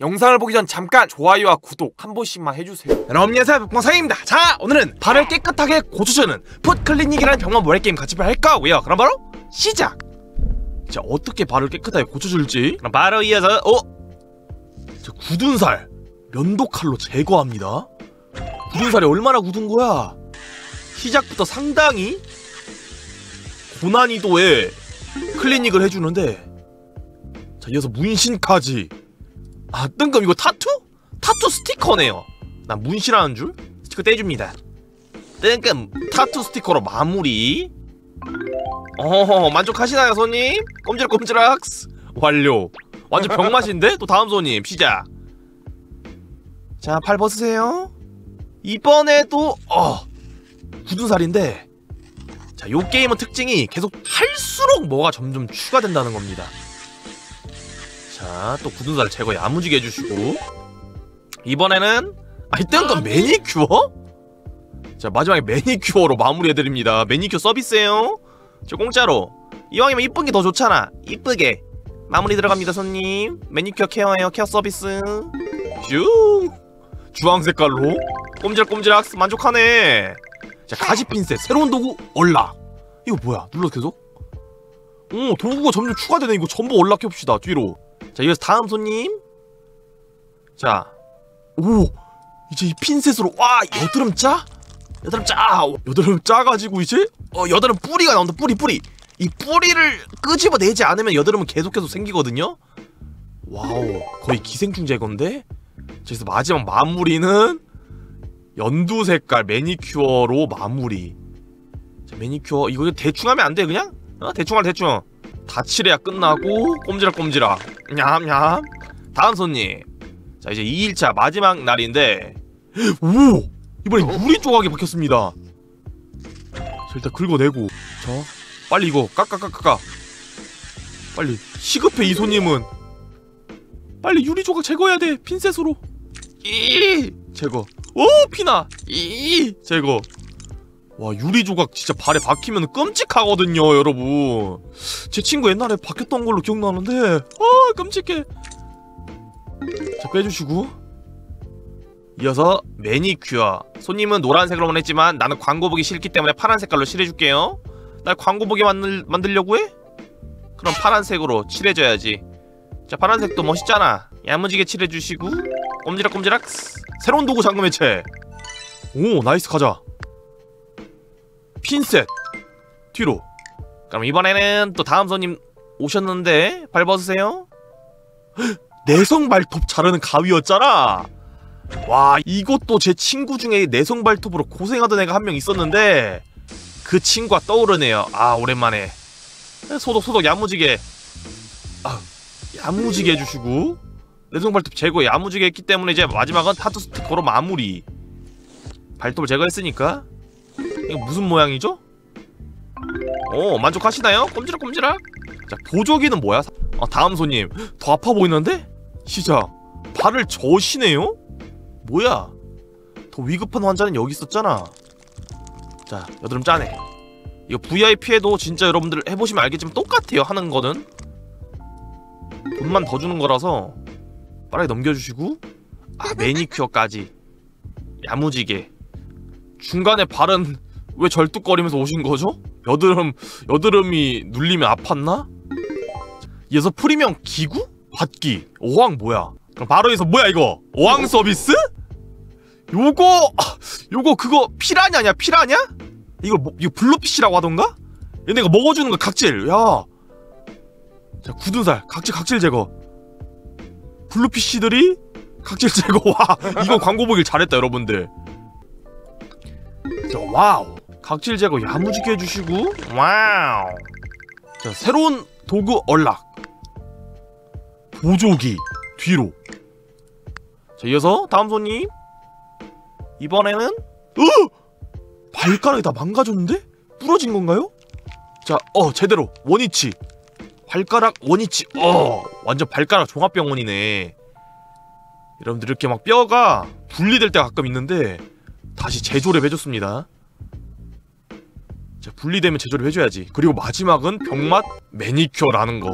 영상을 보기 전 잠깐 좋아요와 구독 한 번씩만 해주세요. 여러분 안녕하세요. 백봉상입니다. 자 오늘은 발을 깨끗하게 고쳐주는 풋클리닉이라는 병원 모래게임 같이 할 거고요. 그럼 바로 시작! 자 어떻게 발을 깨끗하게 고쳐줄지? 그럼 바로 이어서 어? 자 굳은 살. 면도칼로 제거합니다. 굳은 살이 얼마나 굳은 거야? 시작부터 상당히 고난이도의 클리닉을 해주는데 자 이어서 문신까지 아 뜬금 이거 타투? 타투 스티커네요 난 문신하는 줄? 스티커 떼줍니다 뜬금 타투 스티커로 마무리 어허 만족하시나요 손님? 꼼지락꼼지락 완료 완전 병맛인데? 또 다음 손님 시작 자 팔 벗으세요 이번에도 어 굳은 살인데 자, 요 게임은 특징이 계속 할수록 뭐가 점점 추가된다는 겁니다. 자, 또 굳은 살 제거 야무지게 해주시고 이번에는 아, 이딴 건 매니큐어? 자, 마지막에 매니큐어로 마무리해드립니다. 매니큐어 서비스예요. 저 공짜로. 이왕이면 이쁜 게 더 좋잖아. 이쁘게. 마무리 들어갑니다, 손님. 매니큐어 케어예요, 케어 서비스. 쭉. 주황 색깔로. 꼼지락꼼지락 만족하네. 자 가시 핀셋 새로운 도구 얼락 이거 뭐야 눌러 계속 오 도구가 점점 추가되네 이거 전부 얼락해봅시다 뒤로 자 이어서 다음 손님 자오 이제 이 핀셋으로 와 여드름 짜? 여드름 짜 여드름 짜가지고 이제 어 여드름 뿌리가 나온다 뿌리 뿌리 이 뿌리를 끄집어내지 않으면 여드름은 계속해서 생기거든요 와우 거의 기생충 제거인데 그래서 마지막 마무리는 연두 색깔 매니큐어로 마무리. 자, 매니큐어 이거 대충 하면 안 돼 그냥? 어? 대충 할 대충. 다 칠해야 끝나고 꼼지락꼼지락. 냠냠. 다음 손님. 자 이제 2일차 마지막 날인데. 오! 이번에 유리 조각이 박혔습니다. 자 일단 긁어내고. 자 빨리 이거 깎아깎아깎아. 빨리 시급해 이 손님은. 빨리 유리 조각 제거해야 돼 핀셋으로. 이! 제거. 오 피나. 이! 제거 와 유리 조각 진짜 발에 박히면 끔찍하거든요 여러분. 제 친구 옛날에 박혔던 걸로 기억나는데. 아 끔찍해. 자 빼주시고. 이어서 매니큐어. 손님은 노란색으로만 했지만 나는 광고 보기 싫기 때문에 파란 색깔로 칠해줄게요. 날 광고 보게 만들, 만들려고 해? 그럼 파란색으로 칠해줘야지. 자 파란색도 멋있잖아. 야무지게 칠해주시고. 꼼지락꼼지락. 새로운 도구 잠금 해제. 오 nice 가자 핀셋. 뒤로. 그럼 이번에는 또 다음 손님 오셨는데 발 벗으세요. 내성 발톱 자르는 가위였잖아. 와 이것도 제 친구 중에 내성 발톱으로 고생하던 애가 한 명 있었는데 그 친구가 떠오르네요. 아 오랜만에. 소독 소독 야무지게. 아, 야무지게 해주시고. 내성 발톱 제거 야무지게 했기 때문에 이제 마지막은 타투 스티커로 마무리. 발톱을 제거했으니까 이거 무슨 모양이죠? 오 만족하시나요? 꼼지락꼼지락 자 보조기는 뭐야? 아 다음 손님 더 아파 보이는데? 시작 발을 저시네요? 뭐야 더 위급한 환자는 여기 있었잖아 자 여드름 짜네 이거 VIP에도 진짜 여러분들 해보시면 알겠지만 똑같아요 하는 거는 돈만 더 주는 거라서 빠르게 넘겨주시고 아 매니큐어까지 야무지게 중간에 발은 왜 절뚝거리면서 오신 거죠? 여드름 여드름이 눌리면 아팠나? 이어서 프리미엄 기구? 받기 어항 뭐야? 그럼 바로 여기서 뭐야 이거? 어항 서비스? 요거 요거 그거 피라냐 아니야 피라냐? 이거 뭐, 이거 blue fish라고 하던가? 얘네가 먹어주는 거 각질 야. 자 굳은 살 각질 각질 제거 blue fish들이 각질 제거 와 이거 광고 보길 잘했다 여러분들 자 wow 각질 제거 야무지게 해주시고 Wow 자 새로운 도구 unlock 보조기 뒤로 자 이어서 다음 손님 이번에는 으! 발가락이 다 망가졌는데? 부러진 건가요? 자, 어, 제대로. 원위치. 발가락 원위치. 어, 완전 발가락 종합병원이네. 여러분들 이렇게 막 뼈가 분리될 때가 가끔 있는데 다시 재조립 해줬습니다. 자 분리되면 제조를 해줘야지. 그리고 마지막은 병맛 매니큐어라는 거.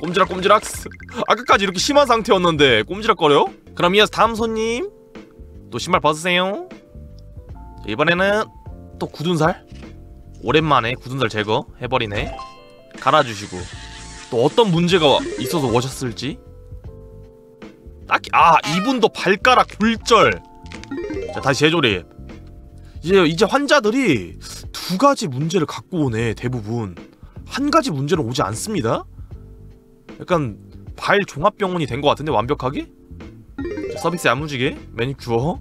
꼼지락 꼼지락. 아까까지 이렇게 심한 상태였는데 꼼지락거려? 그럼 이어서 다음 손님. 또 신발 벗으세요. 자, 이번에는 또 굳은 살? 오랜만에 굳은 살 제거 해버리네. 갈아주시고. 또 어떤 문제가 있어서 오셨을지. 딱히 아 이분도 발가락 굴절. 자 다시 재조립. 이제 이제 환자들이 두 가지 문제를 갖고 오네 대부분. 한 가지 문제는 오지 않습니다. 약간 발 종합병원이 된 것 같은데 완벽하게? 자, 서비스 야무지게? 매니큐어?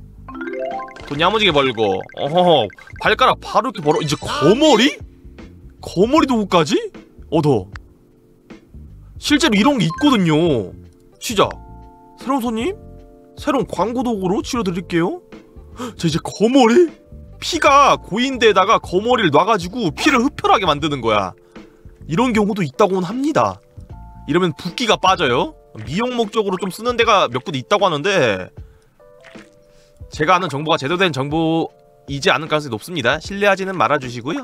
돈 야무지게 벌고. 어허 발가락 바로 이렇게 벌어. 이제 거머리? 거머리 도구까지? 얻어 실제로 이런 게 있거든요. 시작. 새로운 손님? 새로운 광고 도구로 치료드릴게요. 자 이제 거머리? 피가 고인데다가 거머리를 놔가지고 피를 흡혈하게 만드는 거야. 이런 경우도 있다고는 합니다. 이러면 붓기가 빠져요? 미용 목적으로 좀 쓰는 데가 몇 군데 있다고 하는데 제가 아는 정보가 제대로 된 정보이지 않을 가능성이 높습니다. 신뢰하지는 말아주시고요.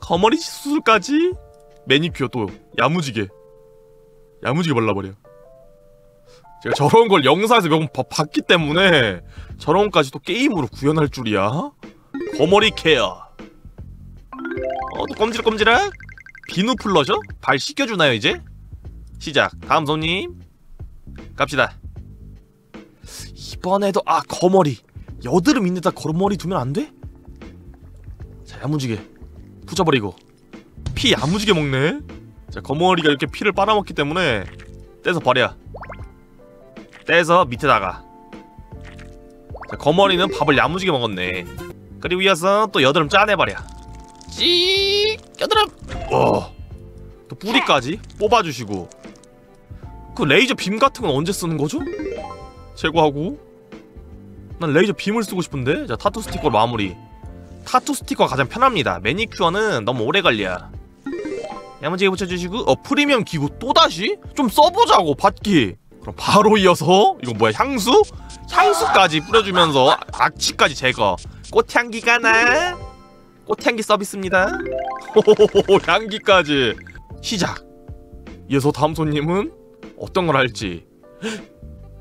거머리 수술까지? 매니큐어 또 야무지게. 야무지게 발라버려 제가 저런 걸 영상에서 몇 번 봤기 때문에 저런 것까지 또 게임으로 구현할 줄이야? 거머리 케어. 어, 또 꼼지락꼼지락 비누 플러셔? 발 씻겨주나요 이제? 시작. 다음 손님. 갑시다. 이번에도 아 거머리. 여드름 있는 데다 거머리 두면 안 돼? 자 야무지게 붙여버리고. 피 야무지게 먹네? 자 거머리가 이렇게 피를 빨아먹기 때문에 떼서 버려 떼서 밑에다가. 자 거머리는 밥을 야무지게 먹었네. 그리고 이어서 또 여드름 짜내버려. 찌 여드름! 와또 뿌리까지 뽑아주시고. 그 레이저 빔 같은 건 언제 쓰는 거죠? 제거하고. 난 레이저 빔을 쓰고 싶은데? 자 타투 스티커 마무리. 타투 스티커가 가장 편합니다. 매니큐어는 너무 오래 걸려. 야무지게 붙여주시고 어 프리미엄 기구 또다시? 좀 써보자고 받기 그럼 바로 이어서 이거 뭐야 향수? 향수까지 뿌려주면서 악취까지 제거. 꽃향기가 나. 꽃향기 서비스입니다. 호호호호 향기까지. 시작. 이어서 다음 손님은 어떤 걸 할지.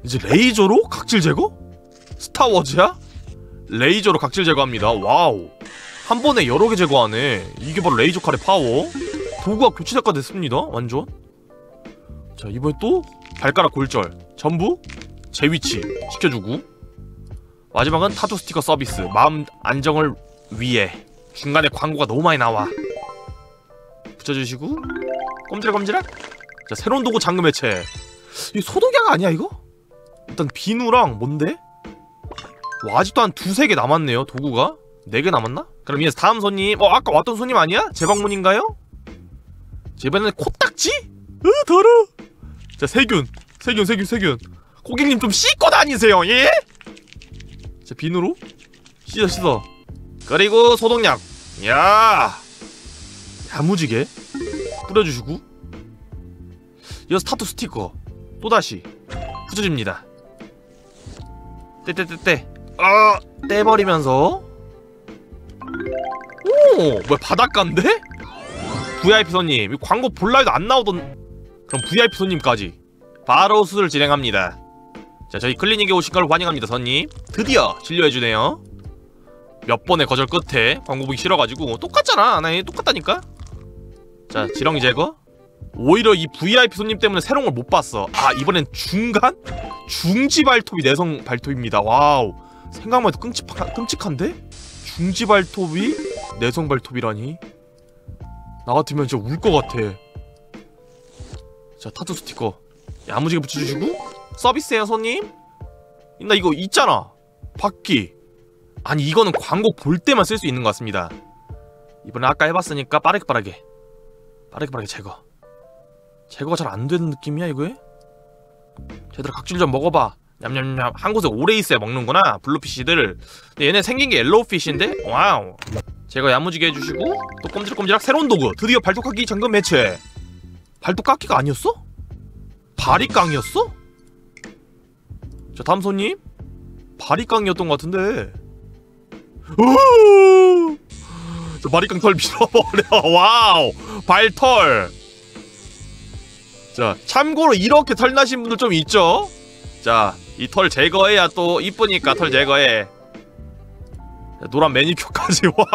이제 레이저로 각질 제거? 스타워즈야? 레이저로 각질 제거합니다. Wow. 한 번에 여러 개 제거하네. 이게 바로 레이저 칼의 파워. 도구가 교체 작가 됐습니다. 완전. 자 이번에 또 발가락 골절 전부 제 위치 시켜주고 마지막은 타투 스티커 서비스 마음 안정을 위해 중간에 광고가 너무 많이 나와 붙여주시고 꼼지락꼼지락 자 새로운 도구 잠금 해체 이 소독약 아니야 이거? 일단 비누랑 뭔데? 와 아직도 한 두세 개 남았네요 도구가 네 개 남았나? 그럼 이제 다음 손님 어 아까 왔던 손님 아니야? 재방문인가요? 이번에는 코딱지? 으 더러 자 세균. 세균 세균 세균. 고객님 좀 씻고 다니세요 예? 자 비누로? 씻어 씻어. 그리고 소독약. 야! 야무지게 뿌려주시고. 이어서 타투 스티커. 또다시 붙여줍니다. 떼떼떼떼. 아 떼버리면서. 오! 뭐야 바닷가인데? VIP 손님. 광고 볼라 해도 안 나오던 그럼 VIP 손님까지 바로 수술 진행합니다. 자 저희 클리닉에 오신 걸 환영합니다 손님. 드디어 진료해주네요. 몇 번의 거절 끝에 광고 보기 싫어가지고 똑같잖아. 나 똑같다니까. 자 지렁이 제거. 오히려 이 VIP 손님 때문에 새로운 걸 못 봤어. 아 이번엔 중간? 중지 발톱이 내성 발톱입니다. Wow. 생각만 해도 끔찍하, 끔찍한데? 중지 발톱이 내성 발톱이라니? 나 같으면 진짜 울 것 같아. 자 타투 스티커 야무지게 붙여주시고. 서비스에요 손님. 나 이거 있잖아. 바퀴. 아니 이거는 광고 볼 때만 쓸 수 있는 것 같습니다. 이번에 아까 해봤으니까 빠르게 빠르게. 빠르게 빠르게 제거. 제거가 잘 안 되는 느낌이야 이거에? 제대로 각질 좀 먹어봐. 냠냠냠. 한 곳에 오래 있어야 먹는구나 blue fish들. 근데 얘네 생긴 게 yellow fish인데? Wow. 제거 야무지게 해주시고 또 꼼지락꼼지락 새로운 도구. 드디어 발톱깎기 잠금 해제. 발톱깎기가 아니었어? 바리깡이었어? 자 다음 손님. 바리깡이었던 것 같은데. 저 바리깡 털 밀어버려. Wow! 발털. 자 참고로 이렇게 털 나신 분들 좀 있죠? 자 이 털 제거해야 또 이쁘니까 털 제거해. 자, 노란 매니큐어까지. 와.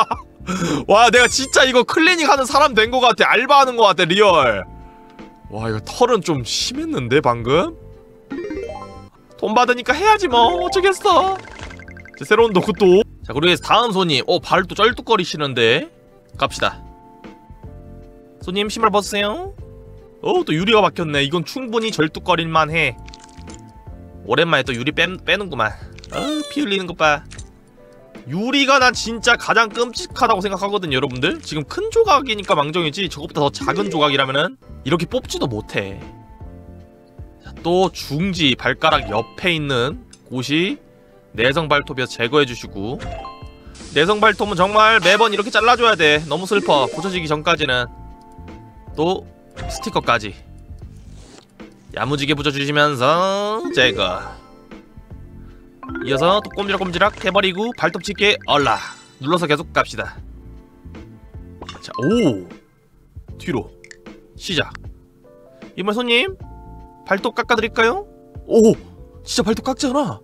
와 내가 진짜 이거 클리닝 하는 사람 된 것 같아. 알바하는 것 같아 real 와 이거 털은 좀 심했는데 방금? 돈 받으니까 해야지 뭐 어쩌겠어? 자, 새로운 도구 또자 그리고 다음 손님. 어 발을 또 쩔뚝거리시는데? 갑시다. 손님 신발 벗으세요. 어또 유리가 박혔네. 이건 충분히 절뚝거릴만 해. 오랜만에 또 유리 빼, 빼는구만. 어피 흘리는 것봐 유리가 난 진짜 가장 끔찍하다고 생각하거든요 여러분들. 지금 큰 조각이니까 망정이지 저것보다 더 작은 조각이라면은 이렇게 뽑지도 못해. 자, 또 중지 발가락 옆에 있는 곳이 내성 발톱이어서 제거해주시고. 내성 발톱은 정말 매번 이렇게 잘라줘야 돼. 너무 슬퍼. 고쳐지기 전까지는. 또 스티커까지. 야무지게 붙여주시면서 제거 이어서 또 꼼지락꼼지락 해버리고 발톱 짙게 얼라. 눌러서 계속 갑시다. 자, 오! 뒤로. 시작. 이번 손님 발톱 깎아드릴까요? 오! 진짜 발톱 깎잖아?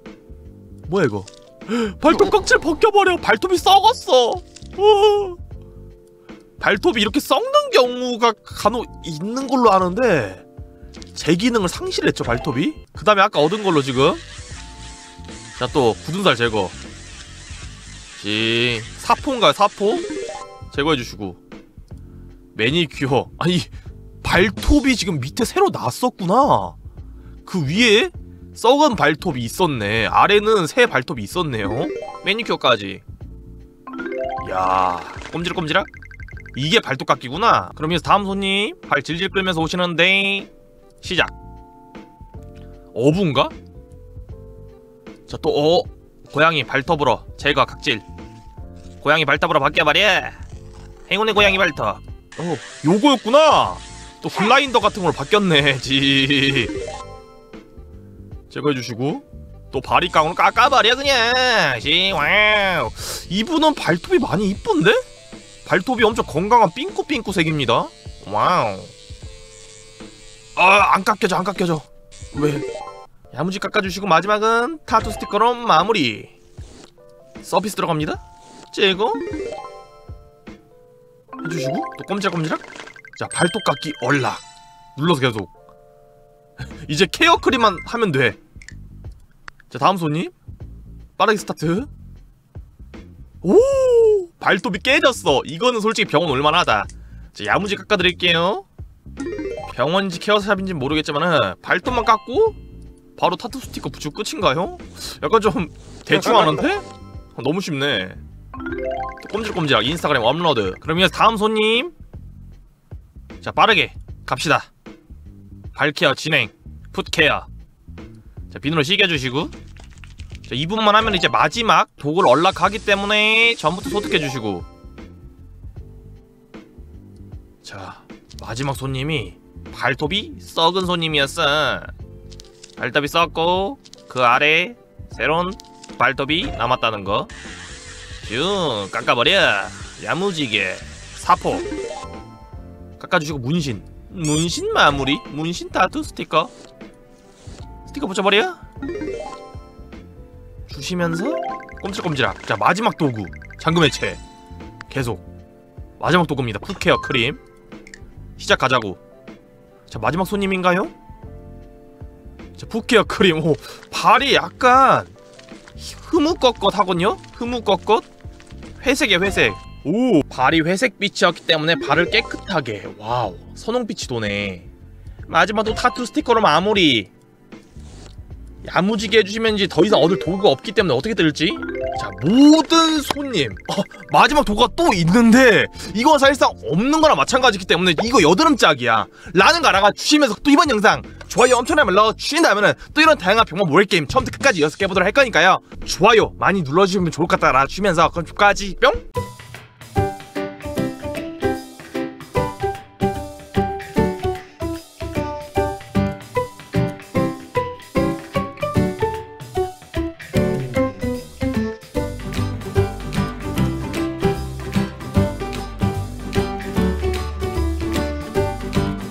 뭐야 이거? 발톱 깍지를 벗겨버려. 발톱이 썩었어. 오. 발톱이 이렇게 썩는 경우가 간혹 있는 걸로 아는데 제 기능을 상실했죠 발톱이? 그 다음에 아까 얻은 걸로 지금 자 또 굳은 살 제거. 지 사포인가요 사포? 제거해주시고. 매니큐어 아니 발톱이 지금 밑에 새로 났었구나. 그 위에 썩은 발톱이 있었네. 아래는 새 발톱이 있었네요. 매니큐어까지. 야 꼼지락꼼지락. 이게 발톱 깎기구나. 그러면서 다음 손님 발 질질 끌면서 오시는데. 시작. 어부인가? 자또 어? 고양이 발톱으로 제거 각질. 고양이 발톱으로 바뀌어 말이야. 행운의 고양이 발톱. 어 요거였구나. 또 글라인더 같은 걸로 바뀌었네 지. 제거해주시고. 또 바리깡으로 깎아버려 그냥. 시 wow. 이분은 발톱이 많이 이쁜데? 발톱이 엄청 건강한 삥꾸삥꾸색입니다. Wow. 아안 깎여져 안 깎여져. 왜 야무지 깎아주시고 마지막은 타투 스티커로 마무리. 서비스 들어갑니다. 제거 해주시고 또 꼼지락꼼지락. 자 발톱 깎기 unlock. 눌러서 계속. 이제 케어 크림만 하면 돼자 다음 손님. 빠르게 스타트. 오! 발톱이 깨졌어. 이거는 솔직히 병원 올만하다. 자 야무지 깎아드릴게요. 병원인지 케어샵인지 모르겠지만은 발톱만 깎고 바로 타투 스티커 붙이고 끝인가요? 약간 좀 대충 하는데? 어, 너무 쉽네. 꼼질꼼질 인스타그램 업로드. 그러면 다음 손님. 자 빠르게 갑시다. 발케어 진행. 풋케어. 자 비누로 시겨주시고. 자 2분만 하면 이제 마지막 독을 얼락하기 때문에 전부터 소독해주시고. 자 마지막 손님이 발톱이 썩은 손님이었어 발톱이 썩고 그 아래 새로운 발톱이 남았다는 거. 쭉 깎아버려. 야무지게. 사포. 깎아주시고 문신. 문신 마무리? 문신 타투 스티커? 스티커 붙여버려. 주시면서 꼼지락꼼지락 자 마지막 도구. 잠금 해제 계속. 마지막 도구입니다. foot care 크림. 시작 가자고. 자 마지막 손님인가요? 자 foot care 크림. 오 발이 약간 흐뭇꺾것하군요? 흐뭇꺾것 회색이야 회색. 오 발이 회색빛이었기 때문에 발을 깨끗하게. 와우 선홍빛이 도네. 마지막도 타투 스티커로 마무리. 야무지게 해주시면 이제 더 이상 얻을 도구가 없기 때문에 어떻게 될지. 자 모든 손님. 어, 마지막 도구가 또 있는데 이건 사실상 없는 거나 마찬가지기 때문에 이거 여드름짝이야. 라는 거 알아가 주시면서 또 이번 영상 좋아요 엄청나게 눌러 주신다면은 또 이런 다양한 병원 모래게임 처음부터 끝까지 6개 해보도록 할 거니까요. 좋아요 많이 눌러주시면 좋을 것 같다 라 주면서 그럼 끝까지 뿅